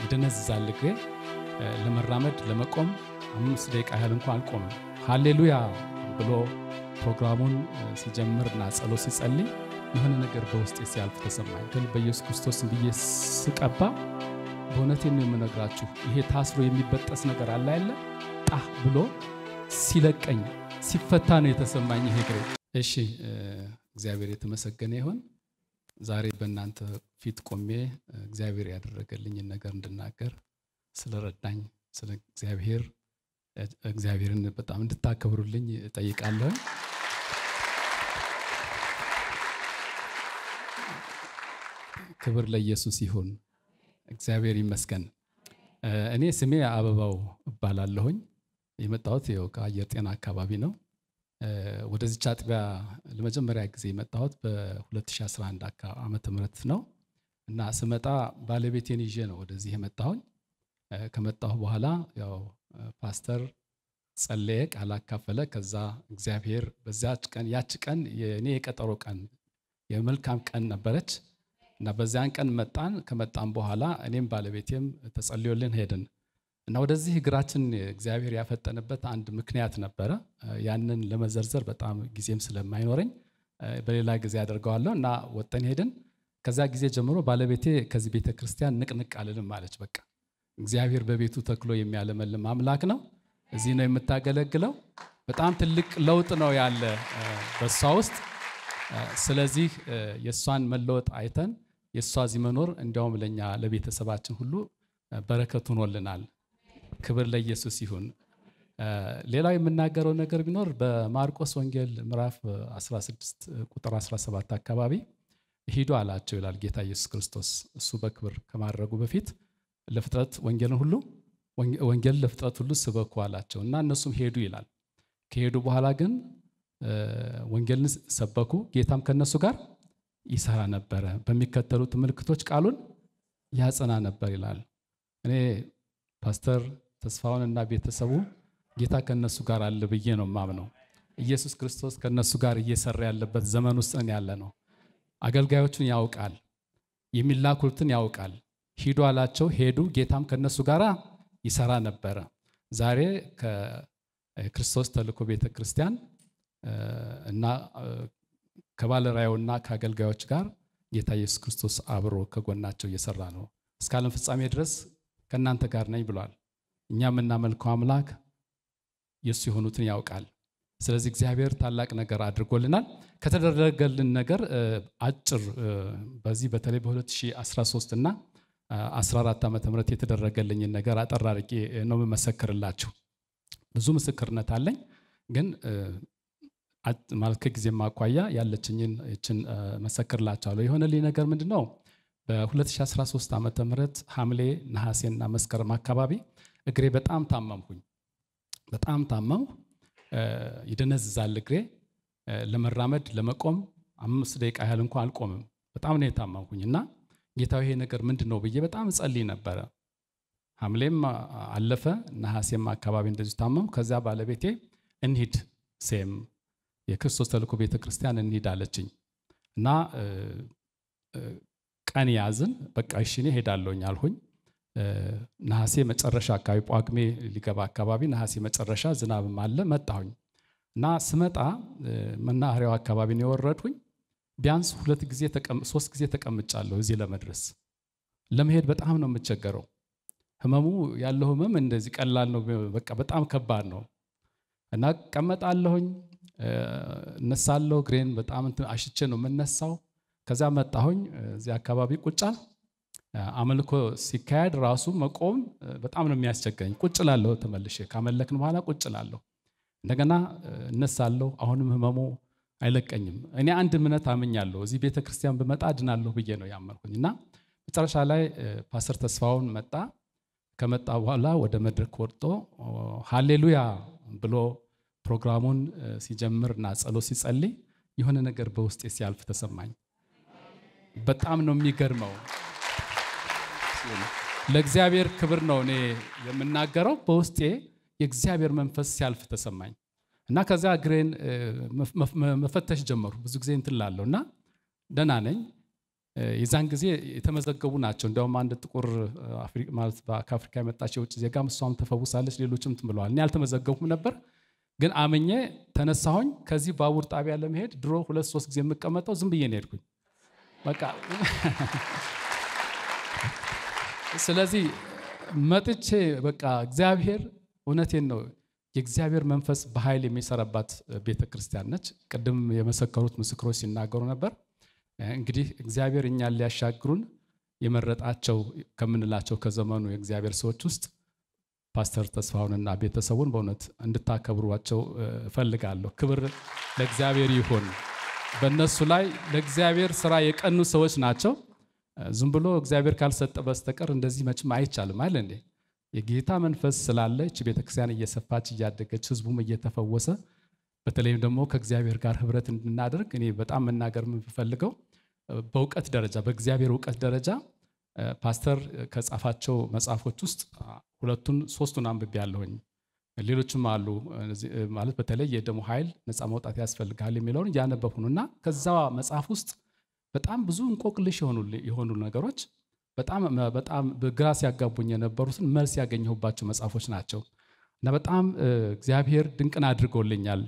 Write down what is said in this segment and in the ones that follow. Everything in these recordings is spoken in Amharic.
ይደነዝዛል እግሬ። ለመራመድ ለመቆም አምስት ደቂቃ ያህል እንኳ አልቆምም። ሃሌሉያ ብሎ ፕሮግራሙን ሲጀምርና ጸሎት ሲጸልይ የሆነ ነገር በውስጤ ሲያልፍ ተሰማኝ። ግን በኢየሱስ ክርስቶስ ብዬ ስቀባ በእውነቴን ነው የምነግራችሁ፣ ይሄ ታስሮ የሚበጠስ ነገር አለ ያለ ጣህ ብሎ ሲለቀኝ ሲፈታ ነው የተሰማኝ ይሄ እግሬ። እሺ እግዚአብሔር የተመሰገነ ይሁን። ዛሬ በእናንተ ፊት ቆሜ እግዚአብሔር ያደረገልኝን ነገር እንድናገር ስለረዳኝ ስለ እግዚአብሔር እግዚአብሔርን በጣም እንድታከብሩልኝ እጠይቃለሁ። ክብር ለኢየሱስ ይሁን። እግዚአብሔር ይመስገን። እኔ ስሜ አበባው እባላለሁኝ። የመጣሁት ይኸው ከአየር ጤና አካባቢ ነው። ወደዚች አጥቢያ ለመጀመሪያ ጊዜ የመጣሁት በ2011 ዓመተ ምህረት ነው እና ስመጣ ባለቤቴን ይዤ ነው ወደዚህ የመጣሁኝ። ከመጣሁ በኋላ ያው ፓስተር ጸለየ፣ ቃል አካፈለ። ከዛ እግዚአብሔር በዚያች ቀን ያች ቀን የእኔ የቀጠሮ ቀን የመልካም ቀን ነበረች እና በዚያን ቀን መጣን። ከመጣን በኋላ እኔም ባለቤቴም ተጸልዮልን ሄድን እና ወደዚህ እግራችን እግዚአብሔር ያፈጠነበት አንድ ምክንያት ነበረ። ያንን ለመዘርዘር በጣም ጊዜም ስለማይኖረኝ በሌላ ጊዜ አደርገዋለሁ እና ወጠን ሄድን። ከዛ ጊዜ ጀምሮ ባለቤቴ ከዚህ ቤተ ክርስቲያን ንቅንቅ አልልም አለች። በቃ እግዚአብሔር በቤቱ ተክሎ የሚያለመልም አምላክ ነው። እዚህ ነው የምታገለግለው። በጣም ትልቅ ለውጥ ነው ያለ በእሷ ውስጥ። ስለዚህ የእሷን መለወጥ አይተን የእሷ እዚህ መኖር እንዲያውም ለእኛ ለቤተሰባችን ሁሉ በረከት ሆኖልናል። ክብር ለኢየሱስ ይሁን። ሌላው የምናገረው ነገር ቢኖር በማርቆስ ወንጌል ምዕራፍ 16 ቁጥር 17 አካባቢ ሂዱ አላቸው ይላል ጌታ ኢየሱስ ክርስቶስ። እሱ በክብር ከማድረጉ በፊት ለፍጥረት ወንጌልን ሁሉ ወንጌልን ለፍጥረት ሁሉ ስበኩ አላቸው እና እነሱም ሄዱ ይላል። ከሄዱ በኋላ ግን ወንጌልን ሰበኩ፣ ጌታም ከነሱ ጋር ይሰራ ነበረ፣ በሚከተሉት ምልክቶች ቃሉን ያጸና ነበር ይላል። እኔ ፓስተር ተስፋውን እና ቤተሰቡ ጌታ ከነሱ ጋር አለ ብዬ ነው ማምነው። ኢየሱስ ክርስቶስ ከነሱ ጋር እየሰራ ያለበት ዘመን ውስጥ ያለ ነው። አገልጋዮቹን ያውቃል፣ የሚላኩትን ያውቃል። ሂዱ አላቸው፣ ሄዱ። ጌታም ከነሱ ጋር ይሰራ ነበረ። ዛሬ ከክርስቶስ ተልእኮ ቤተ ክርስቲያን እና ከባለራዩና ከአገልጋዮች ጋር ጌታ ኢየሱስ ክርስቶስ አብሮ ከጎናቸው እየሰራ ነው። እስከ ዓለም ፍጻሜ ድረስ ከእናንተ ጋር ነኝ ብሏል። እኛ የምናመልከው አምላክ የእሱ የሆኑትን ያውቃል። ስለዚህ እግዚአብሔር ታላቅ ነገር አድርጎልናል። ከተደረገልን ነገር አጭር በዚህ በተለይ በ2013 እና 14 ዓመተ ምህረት የተደረገልኝን ነገር አጠር ነው የምመሰክርላችሁ። ብዙ ምስክርነት አለኝ፣ ግን ማለት ከጊዜ ማኳያ ያለችኝን ይችን መሰክርላችኋለሁ። የሆነልኝ ነገር ምንድን ነው? በ2013 ዓመተ ምህረት ሐምሌ ነሐሴና መስከረም አካባቢ እግሬ በጣም ታመምኩኝ። በጣም ታመምሁ። ይደነዝዛል እግሬ። ለመራመድ ለመቆም አምስት ደቂቃ ያህል እንኳ አልቆምም። በጣም ነው የታመምኩኝ እና ጌታዊ ይሄ ነገር ምንድን ነው ብዬ በጣም እጸልይ ነበረ። ሐምሌም አለፈ፣ ነሐሴም አካባቢ እንደዚሁ ታመምኩ። ከዚያ ባለቤቴ እንሂድ ሴም የክርስቶስ ተልእኮ ቤተ ክርስቲያን እንሂድ አለችኝ እና ቀን ያዝን። በቃ እሺ እኔ ሄዳለሁኝ አልሁኝ። ነሐሴ መጨረሻ አካባቢ ጳጉሜ ሊገባ አካባቢ ነሐሴ መጨረሻ ዝናብም አለ መጣሁኝ እና ስመጣ መናኸሪያው አካባቢ ነው የወረድሁኝ። ቢያንስ ሁለት ጊዜ ሶስት ጊዜ ተቀምጫለሁ እዚህ ለመድረስ። ለመሄድ በጣም ነው የምቸገረው። ህመሙ ያለው ህመም እንደዚህ ቀላል ነው፣ በቃ በጣም ከባድ ነው እና ቀመጣለሁኝ፣ እነሳለሁ። እግሬን በጣም አሽቼ ነው የምነሳው። ከዚያ መጣሁኝ እዚህ አካባቢ ቁጫል አምልኮ ሲካሄድ ራሱ መቆም በጣም ነው የሚያስቸግረኝ። ቁጭ ላለሁ ተመልሼ ካመለክን በኋላ ቁጭ ላለሁ እንደገና እነሳለሁ። አሁንም ህመሙ አይለቀኝም። እኔ አንድ እምነት አምኛለሁ፣ እዚህ ቤተ ክርስቲያን ብመጣ ድናለሁ ብዬ ነው ያመንኩኝ እና መጨረሻ ላይ ፓስተር ተስፋውን መጣ። ከመጣ በኋላ ወደ መድረክ ወጥቶ ሃሌሉያ ብሎ ፕሮግራሙን ሲጀምርና ጸሎት ሲጸልይ የሆነ ነገር በውስጤ ሲያልፍ ተሰማኝ። በጣም ነው የሚገርመው። ለእግዚአብሔር ክብር ነው እኔ የምናገረው። በውስጤ የእግዚአብሔር መንፈስ ሲያልፍ ተሰማኝ እና ከዚያ እግሬን መፈተሽ ጀመሩ። ብዙ ጊዜ እንትን ላለሁ እና ደህና ነኝ። የዛን ጊዜ የተመዘገቡ ናቸው። እንዲያውም አንድ ጥቁር ማለት ከአፍሪካ የመጣች የውጭ ዜጋም እሷም ተፈውሳለች፣ ሌሎችም እንትን ብለዋል። እኔ አልተመዘገቡም ነበር፣ ግን አምኜ ተነሳሁኝ። ከዚህ ባቡር ጣቢያ ለመሄድ ድሮ ሁለት ሶስት ጊዜ የምቀመጠው ዝም ብዬ ነው ሄድኩኝ። በቃ ስለዚህ መጥቼ በቃ እግዚአብሔር እውነቴን ነው የእግዚአብሔር መንፈስ በኃይል የሚሰራባት ቤተ ክርስቲያን ነች። ቅድም የመሰከሩት ምስክሮች ሲናገሩ ነበር። እንግዲህ እግዚአብሔር እኛን ሊያሻግሩን የመረጣቸው ከምንላቸው ከዘመኑ የእግዚአብሔር ሰዎች ውስጥ ፓስተር ተስፋሁንና ቤተሰቡን በእውነት እንድታከብሯቸው እፈልጋለሁ። ክብር ለእግዚአብሔር ይሁን። በእነሱ ላይ ለእግዚአብሔር ስራ የቀኑ ሰዎች ናቸው። ዝም ብሎ እግዚአብሔር ካልሰጠ በስተቀር እንደዚህ መቼም አይቻልም አለ እንዴ። የጌታ መንፈስ ስላለች ቤተክርስቲያን እየሰፋች እያደገች፣ ህዝቡም እየተፈወሰ በተለይም ደግሞ ከእግዚአብሔር ጋር ህብረት እንድናደርግ እኔ በጣም መናገር የምፈልገው በእውቀት ደረጃ በእግዚአብሔር እውቀት ደረጃ ፓስተር ከጻፋቸው መጽሐፎች ውስጥ ሁለቱን ሶስቱን አንብቤ ያለሁኝ ሌሎችም አሉ። ማለት በተለይ የደሙ ኃይል ነፃ መውጣት ያስፈልጋል የሚለውን እያነበብኩ ነው እና ከዛ መጽሐፍ ውስጥ በጣም ብዙ እንቆቅልሽ የሆኑ ነገሮች በጣም በጣም ግራ ሲያጋቡኝ የነበሩትን መልስ ያገኘሁባቸው መጽሐፎች ናቸው እና በጣም እግዚአብሔር ድንቅን አድርጎልኛል።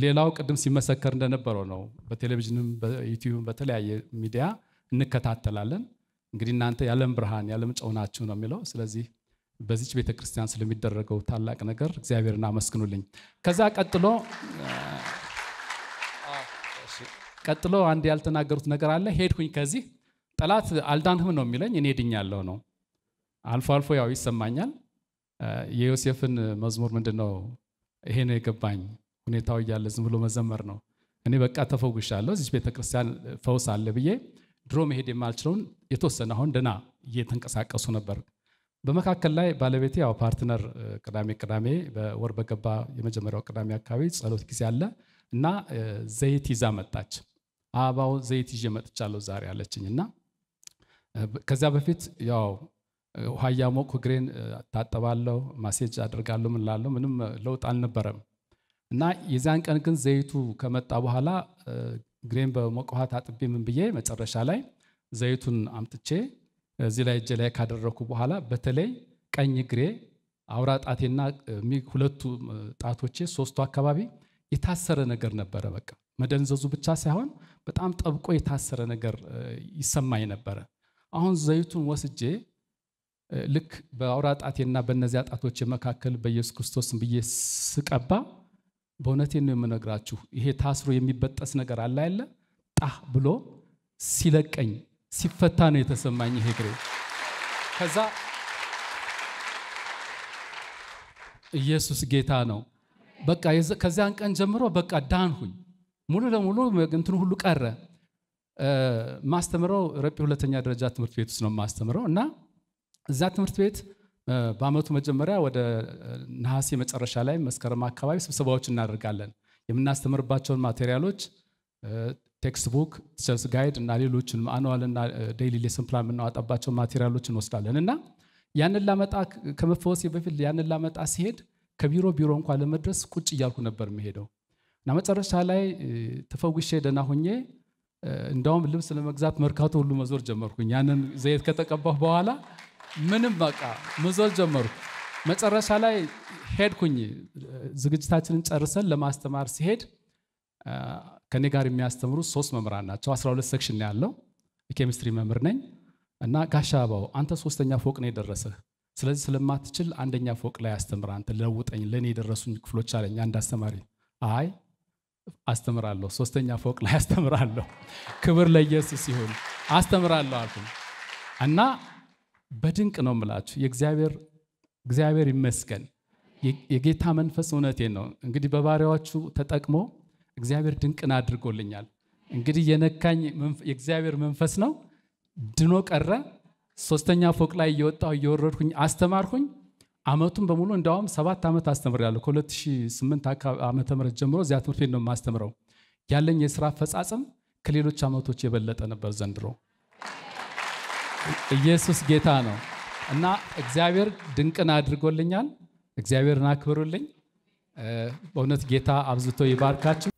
ሌላው ቅድም ሲመሰከር እንደነበረው ነው። በቴሌቪዥንም በዩቲዩብም በተለያየ ሚዲያ እንከታተላለን። እንግዲህ እናንተ የዓለም ብርሃን የዓለም ጨው ናችሁ ነው የሚለው። ስለዚህ በዚች ቤተ ክርስቲያን ስለሚደረገው ታላቅ ነገር እግዚአብሔርን አመስግኑልኝ። ከዛ ቀጥሎ ቀጥሎ አንድ ያልተናገሩት ነገር አለ። ሄድኩኝ ከዚህ ጠላት አልዳንህም ነው የሚለኝ፣ እኔ ድኛለሁ ነው። አልፎ አልፎ ያው ይሰማኛል። የዮሴፍን መዝሙር ምንድን ነው ይሄ ነው የገባኝ ሁኔታው እያለ ዝም ብሎ መዘመር ነው። እኔ በቃ ተፈውሻለሁ፣ እዚህ ቤተ ክርስቲያን ፈውስ አለ ብዬ ድሮ መሄድ የማልችለውን የተወሰነ አሁን ደህና እየተንቀሳቀስኩ ነበር። በመካከል ላይ ባለቤቴ ያው partner ቅዳሜ ቅዳሜ በወር በገባ የመጀመሪያው ቅዳሜ አካባቢ ጸሎት ጊዜ አለ እና ዘይት ይዛ መጣች። አበባው ዘይት ይዤ መጥቻለሁ ዛሬ አለችኝ እና ከዚያ በፊት ያው ውሃ እያሞቅሁ እግሬን ታጠባለሁ፣ ማሴጅ አድርጋለሁ፣ ምን እላለሁ ምንም ለውጥ አልነበረም። እና የዚያን ቀን ግን ዘይቱ ከመጣ በኋላ እግሬን በሞቀ ውሃ ታጥቤ ምን ብዬ መጨረሻ ላይ ዘይቱን አምጥቼ እዚህ ላይ እጄ ላይ ካደረኩ በኋላ በተለይ ቀኝ እግሬ አውራ ጣቴና ሁለቱ ጣቶቼ ሶስቱ አካባቢ የታሰረ ነገር ነበረ። በቃ መደንዘዙ ብቻ ሳይሆን በጣም ጠብቆ የታሰረ ነገር ይሰማኝ ነበረ። አሁን ዘይቱን ወስጄ ልክ በአውራ ጣቴና በእነዚያ ጣቶች መካከል በኢየሱስ ክርስቶስ ብዬ ስቀባ በእውነቴን ነው የምነግራችሁ፣ ይሄ ታስሮ የሚበጠስ ነገር አለ ያለ ጣህ ብሎ ሲለቀኝ ሲፈታ ነው የተሰማኝ ይሄ እግሬ። ከዛ ኢየሱስ ጌታ ነው። በቃ ከዚያን ቀን ጀምሮ በቃ ዳንሁኝ ሙሉ ለሙሉ እንትኑ ሁሉ ቀረ። ማስተምረው ረጴ ሁለተኛ ደረጃ ትምህርት ቤት ውስጥ ነው የማስተምረው እና እዛ ትምህርት ቤት በአመቱ መጀመሪያ ወደ ነሐሴ መጨረሻ ላይ መስከረም አካባቢ ስብሰባዎች እናደርጋለን። የምናስተምርባቸውን material ኦች textbook፣ teacher's guide እና ሌሎችን annual እና daily lesson plan የምናወጣባቸውን material ኦች እንወስዳለን እና ያንን ላመጣ ከመፈወሴ በፊት ያንን ላመጣ ስሄድ ከቢሮ ቢሮ እንኳን ለመድረስ ቁጭ እያልኩ ነበር የምሄደው እና መጨረሻ ላይ ተፈውሼ ደህና ሆኜ እንዳውም ልብስ ለመግዛት መርካቶ ሁሉ መዞር ጀመርኩኝ። ያንን ዘይት ከተቀባሁ በኋላ ምንም በቃ መዞር ጀመርኩ። መጨረሻ ላይ ሄድኩኝ። ዝግጅታችንን ጨርሰን ለማስተማር ስሄድ ከኔ ጋር የሚያስተምሩ ሶስት መምህራን ናቸው። 12 section ያለው። የኬሚስትሪ መምህር ነኝ እና ጋሽ አበባው አንተ ሶስተኛ ፎቅ ነው የደረሰህ ስለዚህ ስለማትችል አንደኛ ፎቅ ላይ አስተምር፣ አንተ ለውጠኝ፣ ለእኔ የደረሱኝ ክፍሎች አለኝ አንድ አስተማሪ። አይ አስተምራለሁ፣ ሶስተኛ ፎቅ ላይ አስተምራለሁ። ክብር ለኢየሱስ ይሁን፣ አስተምራለሁ አልኩኝ እና በድንቅ ነው የምላችሁ የእግዚአብሔር እግዚአብሔር ይመስገን። የጌታ መንፈስ እውነቴን ነው እንግዲህ በባሪያዎቹ ተጠቅሞ እግዚአብሔር ድንቅን አድርጎልኛል። እንግዲህ የነካኝ የእግዚአብሔር መንፈስ ነው። ድኖ ቀረ። ሶስተኛ ፎቅ ላይ እየወጣሁ እየወረድኩኝ አስተማርኩኝ። አመቱን በሙሉ እንዲያውም ሰባት ዓመት አስተምሬያለሁ። ከ2008 ዓመተ ምህረት ጀምሮ እዚያ ትምህርት ቤት ነው የማስተምረው። ያለኝ የስራ አፈጻጸም ከሌሎች ዓመቶች የበለጠ ነበር ዘንድሮ። ኢየሱስ ጌታ ነው እና እግዚአብሔር ድንቅን አድርጎልኛል። እግዚአብሔርን አክብሩልኝ። በእውነት ጌታ አብዝቶ ይባርካችሁ።